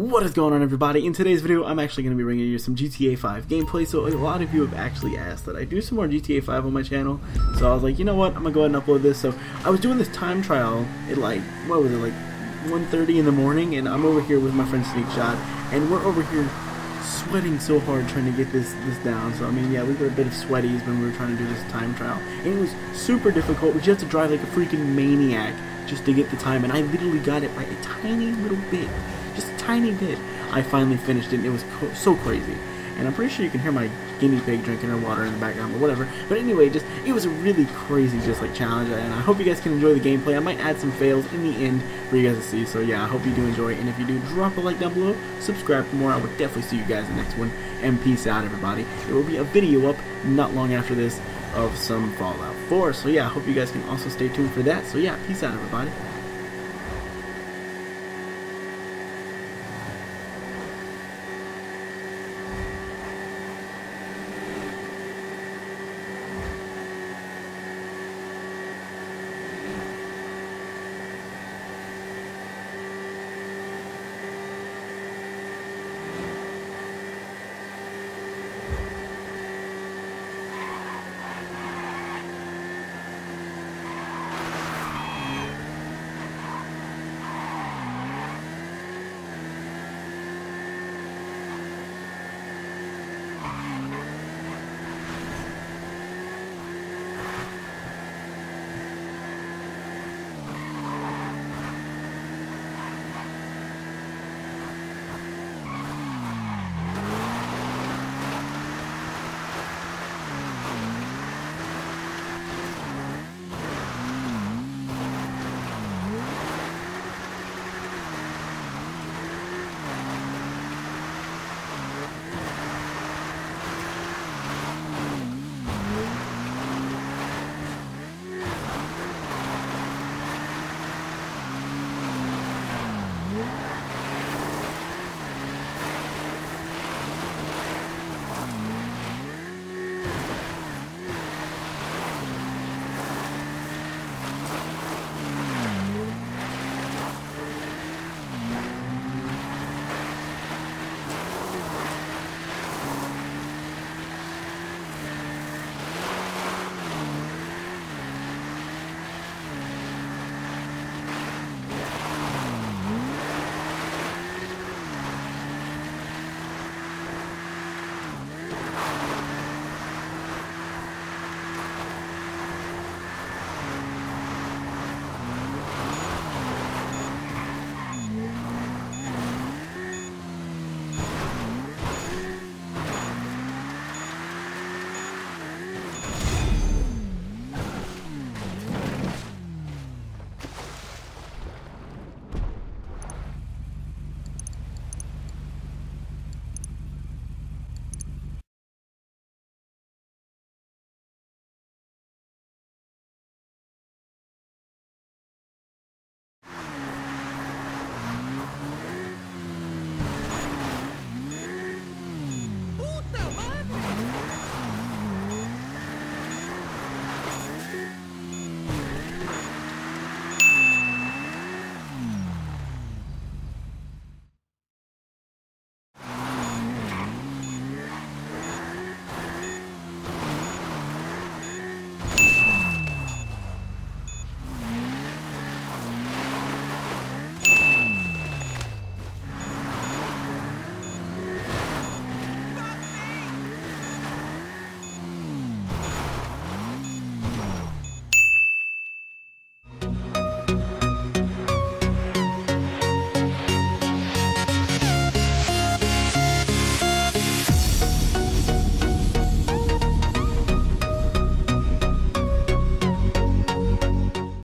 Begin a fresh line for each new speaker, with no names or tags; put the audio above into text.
What is going on everybody? In today's video I'm actually going to be bringing you some GTA 5 gameplay. So a lot of you have actually asked that I do some more GTA 5 on my channel. So I was like you know what? I'm going to go ahead and upload this. So I was doing this time trial at like what was it like 1.30 in the morning? And I'm over here with my friend Sneak Shot. And we're over here sweating so hard trying to get this this down. So I mean yeah we were a bit of sweaties when we were trying to do this time trial. And it was super difficult. We just had to drive like a freaking maniac just to get the time. And I literally got it by a tiny little bit. Just tiny bit. I finally finished it and it was so crazy. And I'm pretty sure you can hear my guinea pig drinking her water in the background, but whatever. But anyway, just it was a really crazy just like challenge, and I hope you guys can enjoy the gameplay. I might add some fails in the end for you guys to see. So yeah, I hope you do enjoy. And if you do, drop a like down below, subscribe for more. I would definitely see you guys in the next one. And peace out, everybody. There will be a video up not long after this of some Fallout 4. So yeah, I hope you guys can also stay tuned for that. So yeah, peace out, everybody.